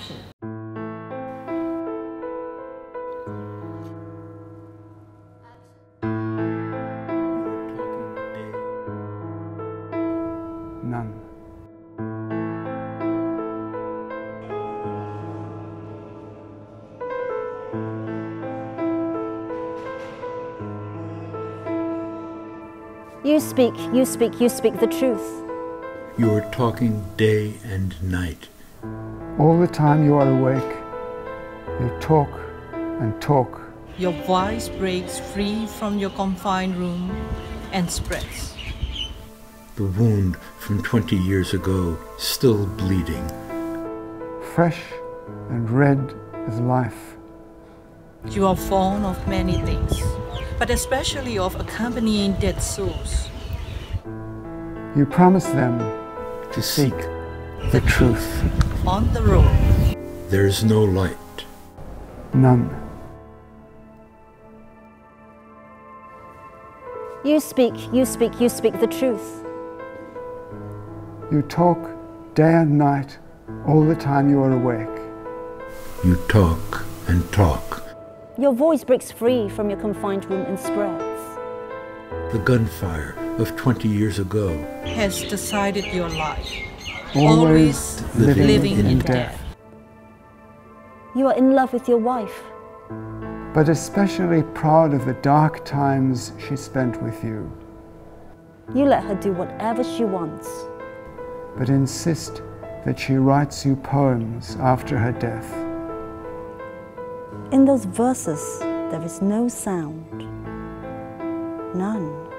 action. None. You speak, you speak, you speak the truth. You are talking day and night. All the time you are awake, you talk and talk. Your voice breaks free from your confined room and spreads. The wound from 20 years ago still bleeding. Fresh and red as life. You are fond of many things, but especially of accompanying dead souls. You promise them To seek the truth. On the road, there is no light. None. You speak, you speak, you speak the truth. You talk day and night, all the time you are awake. You talk and talk. Your voice breaks free from your confined room and spreads. The gunfire of 20 years ago. has decided your life. Always living, living in, in death. death. You are in love with your wife. But especially proud of the dark times she spent with you. You let her do whatever she wants. But insist that she writes you poems after her death. In those verses, there is no sound. None.